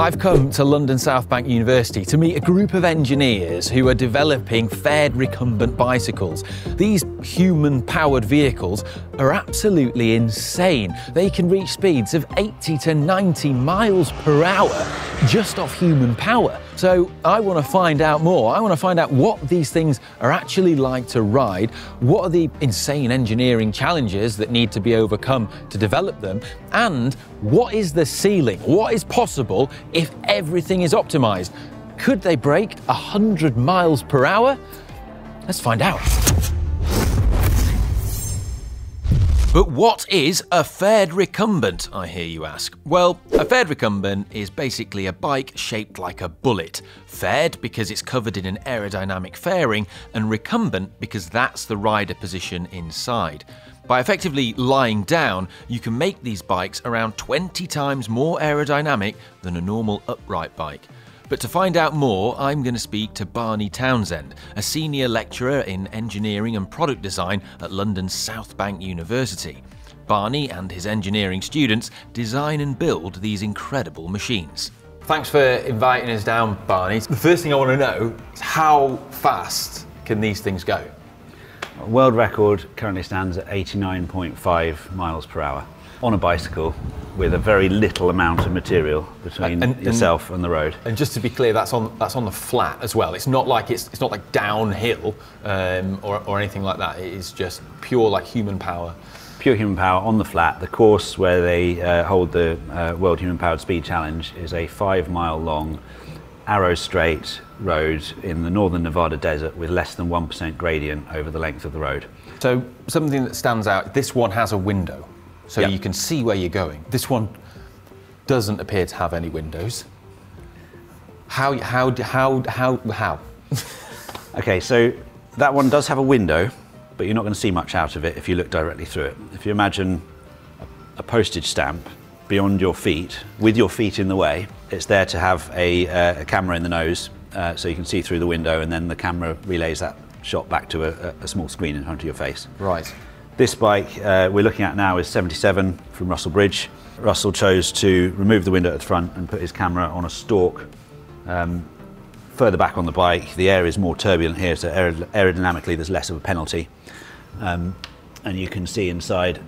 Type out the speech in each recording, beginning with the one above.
I've come to London South Bank University to meet a group of engineers who are developing faired recumbent bicycles. These human powered vehicles are absolutely insane. They can reach speeds of 80 to 90 miles per hour just off human power. So I want to find out more. I want to find out what these things are actually like to ride, what are the insane engineering challenges that need to be overcome to develop them, and what is the ceiling? What is possible if everything is optimized? Could they break 100 miles per hour? Let's find out. But what is a faired recumbent, I hear you ask? Well, a faired recumbent is basically a bike shaped like a bullet. Faired because it's covered in an aerodynamic fairing, and recumbent because that's the rider position inside. By effectively lying down, you can make these bikes around 20 times more aerodynamic than a normal upright bike. But to find out more, I'm going to speak to Barney Townsend, a senior lecturer in engineering and product design at London's South Bank University. Barney and his engineering students design and build these incredible machines. Thanks for inviting us down, Barney. The first thing I want to know is how fast can these things go? World record currently stands at 89.5 miles per hour on a bicycle with a very little amount of material between and, and, yourself and the road. And just to be clear, that's on that's on the flat as well. It's not like it's it's not like downhill um, or, or anything like that. It is just pure like human power. Pure human power on the flat. The course where they uh, hold the uh, World Human Powered Speed Challenge is a five mile long arrow straight road in the northern Nevada desert with less than 1% gradient over the length of the road. So something that stands out, this one has a window so yep. you can see where you're going. This one doesn't appear to have any windows. How, how, how, how, how? okay, so that one does have a window, but you're not going to see much out of it if you look directly through it. If you imagine a postage stamp beyond your feet, with your feet in the way, it's there to have a, uh, a camera in the nose uh, so you can see through the window, and then the camera relays that shot back to a, a small screen in front of your face. Right. This bike uh, we're looking at now is 77 from Russell Bridge. Russell chose to remove the window at the front and put his camera on a stalk um, further back on the bike. The air is more turbulent here, so aerodynamically there's less of a penalty. Um, and you can see inside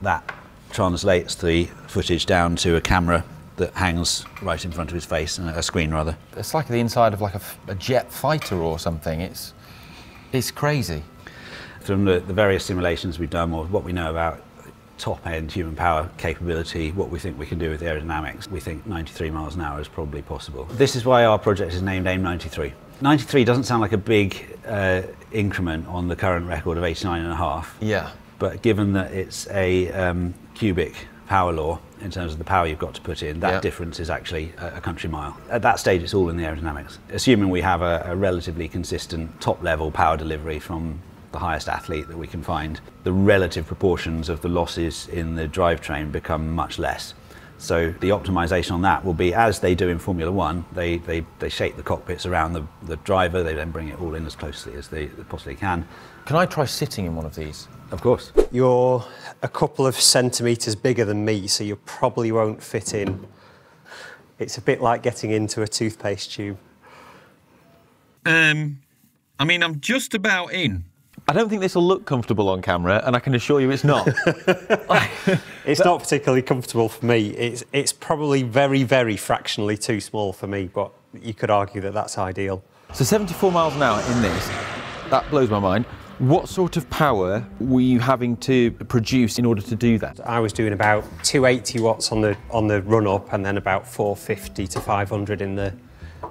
that translates the footage down to a camera that hangs right in front of his face, and a screen rather. It's like the inside of like a, a jet fighter or something. It's, it's crazy from the, the various simulations we've done or what we know about top end human power capability, what we think we can do with aerodynamics, we think 93 miles an hour is probably possible. This is why our project is named AIM 93. 93 doesn't sound like a big uh, increment on the current record of 89 and a half. Yeah. But given that it's a um, cubic power law in terms of the power you've got to put in, that difference is actually a, a, country mile. At that stage, it's all in the aerodynamics. Assuming we have a, a relatively consistent top level power delivery from the highest athlete that we can find, the relative proportions of the losses in the drivetrain become much less. So the optimization on that will be as they do in Formula One, they, they, they shape the cockpits around the, the driver, they then bring it all in as closely as they possibly can. Can I try sitting in one of these? Of course. You're a couple of centimetres bigger than me, so you probably won't fit in. It's a bit like getting into a toothpaste tube. Um, I mean, I'm just about in. I don't think this will look comfortable on camera, and I can assure you it's not. it's not particularly comfortable for me. It's, it's probably very, very fractionally too small for me, but you could argue that that's ideal. So 74 miles an hour in this, that blows my mind. What sort of power were you having to produce in order to do that? I was doing about 280 watts on the on the run up and then about 450 to 500 in the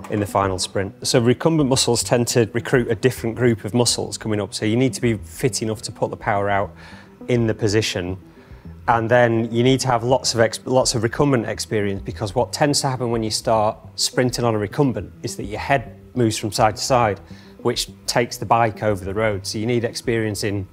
in the final sprint. So recumbent muscles tend to recruit a different group of muscles coming up. So you need to be fit enough to put the power out in the position. And then you need to have lots of lots of recumbent experience because what tends to happen when you start sprinting on a recumbent is that your head moves from side to side, which takes the bike over the road. So you need experience in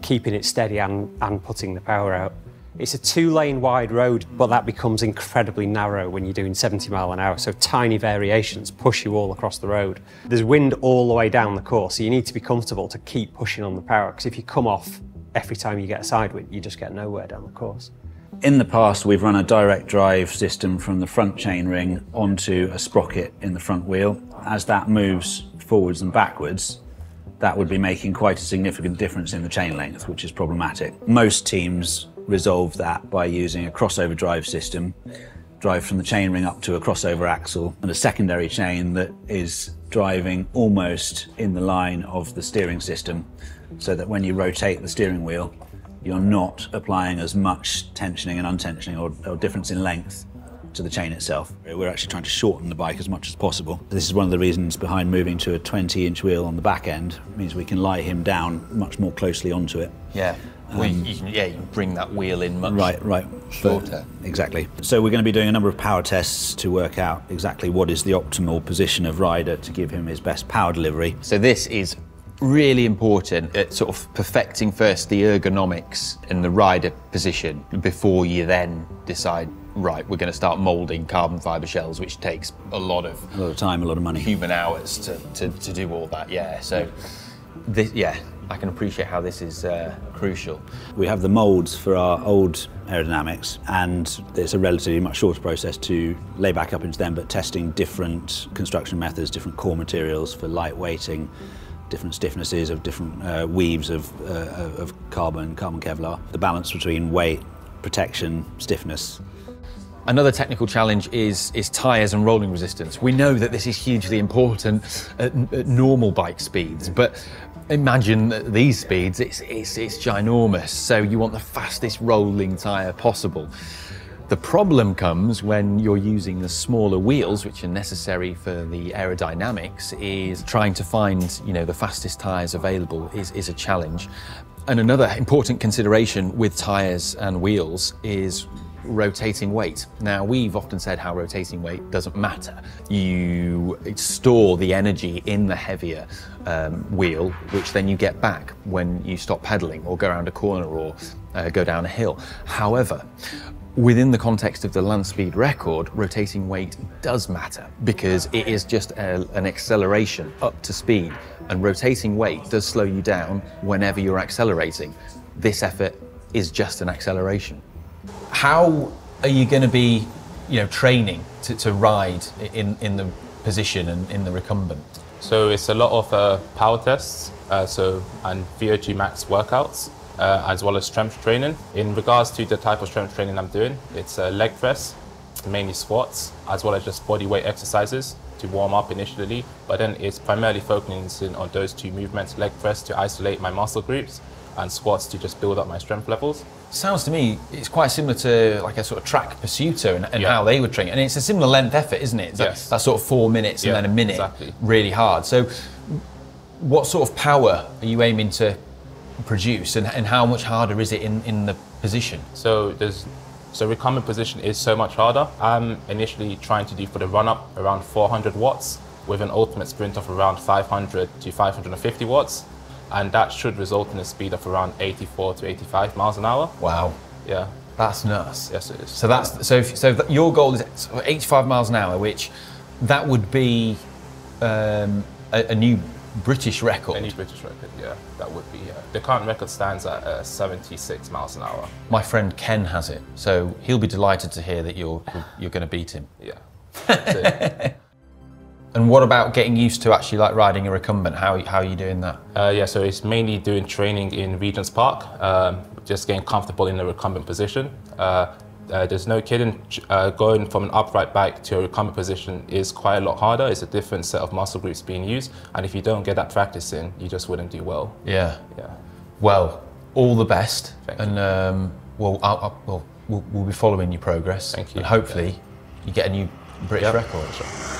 keeping it steady and, and putting the power out. It's a two lane wide road, but that becomes incredibly narrow when you're doing 70 mile an hour. So tiny variations push you all across the road. There's wind all the way down the course, so you need to be comfortable to keep pushing on the power. Because if you come off every time you get a side wind, you just get nowhere down the course. In the past, we've run a direct drive system from the front chainring onto a sprocket in the front wheel. As that moves forwards and backwards, that would be making quite a significant difference in the chain length, which is problematic. Most teams resolve that by using a crossover drive system, drive from the chainring up to a crossover axle, and a secondary chain that is driving almost in the line of the steering system, so that when you rotate the steering wheel, you're not applying as much tensioning and untensioning or, or difference in length to the chain itself. We're actually trying to shorten the bike as much as possible. This is one of the reasons behind moving to a 20 inch wheel on the back end, it means we can lie him down much more closely onto it. Yeah. Well, um, you can, yeah, you can bring that wheel in much Right, right. shorter. But- exactly. So we're going to be doing a number of power tests to work out exactly what is the optimal position of rider to give him his best power delivery. So this is really important at sort of perfecting first the ergonomics and the rider position before you then decide, right, we're going to start moulding carbon fibre shells, which takes a lot of A lot of time, a lot of money. human hours to, to, to do all that. Yeah. So, this, yeah, I can appreciate how this is uh, crucial. We have the moulds for our old aerodynamics, and it's a relatively much shorter process to lay back up into them, but testing different construction methods, different core materials for light weighting, different stiffnesses of different uh, weaves of, uh, of carbon, carbon Kevlar, the balance between weight, protection, stiffness. Another technical challenge is, is tyres and rolling resistance. We know that this is hugely important at, at normal bike speeds, but imagine these speeds, it's, it's, it's ginormous. So you want the fastest rolling tyre possible. The problem comes when you're using the smaller wheels, which are necessary for the aerodynamics, is trying to find, you know, the fastest tyres available is, is a challenge. And another important consideration with tyres and wheels is rotating weight. Now, we've often said how rotating weight doesn't matter. You store the energy in the heavier um, wheel, which then you get back when you stop pedaling or go around a corner or uh, go down a hill. However, within the context of the land speed record, rotating weight does matter because it is just a, an acceleration up to speed, and rotating weight does slow you down whenever you're accelerating. This effort is just an acceleration. How are you going to be, you know, training to, to ride in, in the position and in the recumbent? So it's a lot of uh, power tests, uh, so and VO2 max workouts, uh, as well as strength training. In regards to the type of strength training I'm doing, it's uh, leg press, mainly squats, as well as just body weight exercises to warm up initially. But then it's primarily focusing on those two movements: leg press to isolate my muscle groups, and squats to just build up my strength levels. Sounds to me it's quite similar to like a sort of track pursuiter and, and Yeah. how they would train. And it's a similar length effort, isn't it? That- Yes. that sort of four minutes Yeah, and then a minute, exactly. really hard. So, what sort of power are you aiming to produce, and, and how much harder is it in, in the position? So there's so recumbent position is so much harder. I'm initially trying to do for the run up around 400 watts with an ultimate sprint of around 500 to 550 watts, and that should result in a speed of around 84 to 85 miles an hour. Wow, Yeah, that's nuts. yes it is. So that's so. If, so that your goal is 85 miles an hour, which that would be um, a, a new British record. Any British record, yeah, that would be. Yeah. The current record stands at uh, 76 miles an hour. My friend Ken has it, so he'll be delighted to hear that you're you're going to beat him. Yeah. And what about getting used to actually like riding a recumbent? How how are you doing that? Uh, yeah, so it's mainly doing training in Regent's Park, um, just getting comfortable in a recumbent position. Uh, uh, there's no kidding, uh, going from an upright bike to a recumbent position is quite a lot harder. It's a different set of muscle groups being used, and if you don't get that practice in, you just wouldn't do well. Yeah. Yeah. Well, all the best, Thank and um, well, I'll, I'll, well, we'll we'll be following your progress. Thank you. And hopefully, you get a new British record.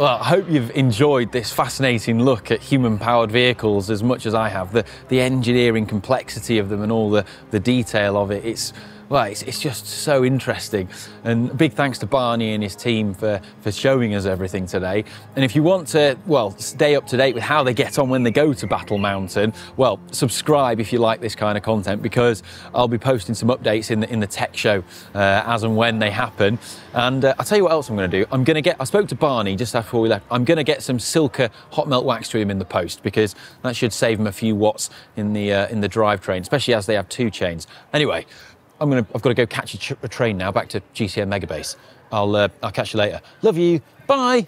Well, I hope you've enjoyed this fascinating look at human-powered vehicles as much as I have. The the engineering complexity of them and all the the detail of it. It's well, it's, it's just so interesting. And big thanks to Barney and his team for, for showing us everything today. And if you want to, well, stay up to date with how they get on when they go to Battle Mountain, well, subscribe if you like this kind of content because I'll be posting some updates in the, in the tech show uh, as and when they happen. And uh, I'll tell you what else I'm going to do. I'm going to get, I spoke to Barney just before we left, I'm going to get some Silca hot melt wax to him in the post because that should save him a few watts in the, uh, in the drivetrain, especially as they have two chains. Anyway, I'm gonna, I've got to go catch a, tr- a train now back to GCN Megabase. I'll, uh, I'll catch you later. Love you. Bye.